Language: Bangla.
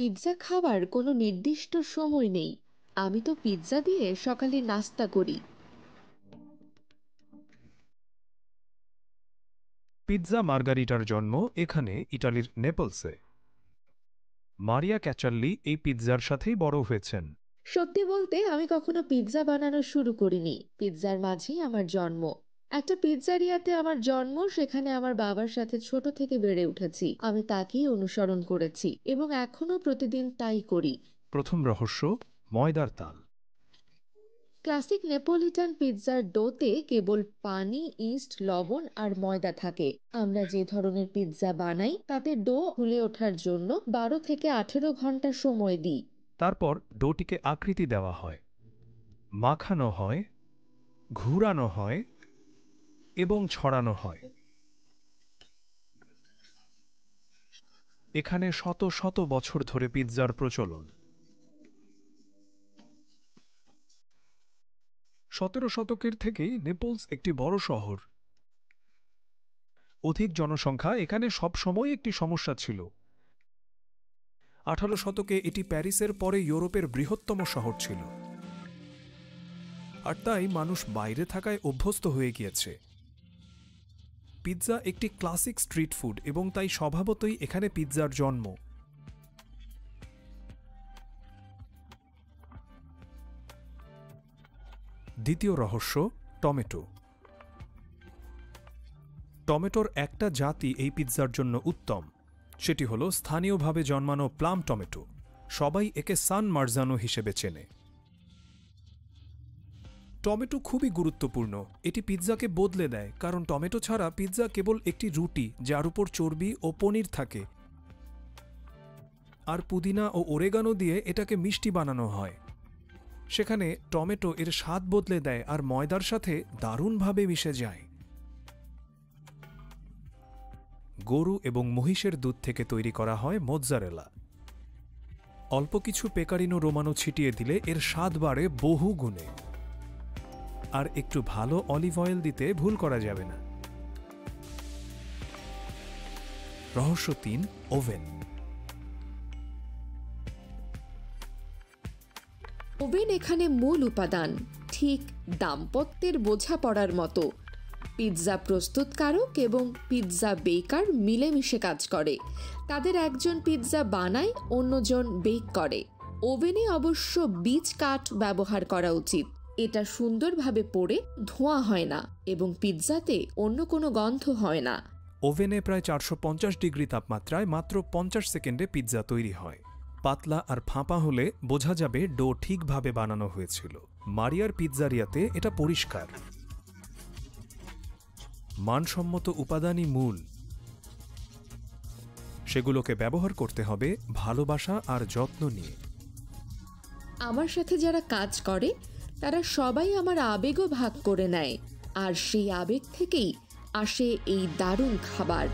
পিৎজা খাওয়ার কোনো নির্দিষ্ট সময় নেই। আমি তো পিৎজা দিয়ে সকালে নাস্তা করি। পিৎজা মার্গারিটার জন্ম এখানে ইটালির নেপলসে। মারিয়া ক্যাচাল্লি এই পিৎজার সাথেই বড় হয়েছেন। সত্যি বলতে আমি কখনো পিৎজা বানানো শুরু করিনি। পিৎজার মাঝেই আমার জন্ম। একটা পিৎজারিয়াতে আমার জন্ম সেখানে আমার বাবার সাথে ছোট থেকে বেড়ে উঠেছি। আমি তাকেই অনুসরণ করেছি এবং এখনও প্রতিদিন তাই করি। প্রথম রহস্য ময়দার তাল। ক্লাসিক নেপোলিটান পিৎজার ডোতে কেবল পানি ইস্ট লবণ আর ময়দা থাকে। আমরা যে ধরনের পিৎজা বানাই তাতে ডো ফুলে ওঠার জন্য বারো থেকে আঠেরো ঘণ্টা সময় দিই। তারপর ডোটিকে আকৃতি দেওয়া হয়। মাখানো হয় ঘুরানো হয় এবং ছড়ানো হয়। এখানে শত শত বছর ধরে পিৎজার প্রচলন। সতেরো শতকের থেকেই নেপলস একটি বড় শহর। অধিক জনসংখ্যা এখানে সবসময় একটি সমস্যা ছিল। আঠারো শতকে এটি প্যারিসের পরে ইউরোপের বৃহত্তম শহর ছিল। আর তাই মানুষ বাইরে থাকায় অভ্যস্ত হয়ে গিয়েছে। পিৎজা একটি ক্লাসিক স্ট্রিট ফুড এবং তাই স্বভাবতই এখানে পিৎজার জন্ম। দ্বিতীয় রহস্য, টমেটো। টমেটোর একটা জাতি এই পিৎজার জন্য উত্তম। সেটি হলো স্থানীয়ভাবে জন্মানো প্লাম টমেটো। সবাই একে সান মার্জানো হিসেবে চেনে। টমেটো খুবই গুরুত্বপূর্ণ। এটি পিৎজাকে বদলে দেয়, কারণ টমেটো ছাড়া পিৎজা কেবল একটি রুটি, যার উপর চর্বি ও পনির থাকে। আর পুদিনা ও ওরেগানো দিয়ে এটাকে মিষ্টি বানানো হয়। সেখানে টমেটো এর স্বাদ বদলে দেয় আর ময়দার সাথে দারুণভাবে মিশে যায়। গরু এবং মহিষের দুধ থেকে তৈরি করা হয় মোজ্জারেলা অল্প কিছু পেকারিনো রোমানো ছিটিয়ে দিলে এর স্বাদ বাড়ে বহু গুণে আর একটু ভালো অলিভ অয়েল দিতে ভুল করা যাবে না। রহস্য তিন, ওভেন। ওভেন এখানে মূল উপাদান, ঠিক দাম্পত্যের বোঝাপড়ার মতো। পিৎজা প্রস্তুতকারক এবং পিৎজা বেকার মিলেমিশে কাজ করে। তাদের একজন পিৎজা বানায়, অন্যজন বেক করে। ওভেনে অবশ্য বীজ কাঠ ব্যবহার করা উচিত। এটা সুন্দরভাবে পড়ে ধোঁয়া হয় না এবং পিৎজাতে অন্য কোনো গন্ধ হয় না। ওভেনে প্রায় চারশো পঞ্চাশ ডিগ্রি তাপমাত্রায় মাত্র পঞ্চাশ সেকেন্ডে পিৎজা তৈরি হয়। পাতলা আর ফাঁপা হলে বোঝা যাবে ডো ঠিকভাবে বানানো হয়েছিল। মারিয়ার পিৎজারিয়াতে এটা পরিষ্কার। মানসম্মত উপাদানই মূল। সেগুলোকে ব্যবহার করতে হবে ভালোবাসা আর যত্ন নিয়ে। আমার সাথে যারা কাজ করে তারা সবাই আমার আবেগও ভাগ করে নেয়। আর সেই আবেগ থেকেই আসে এই দারুণ খাবার।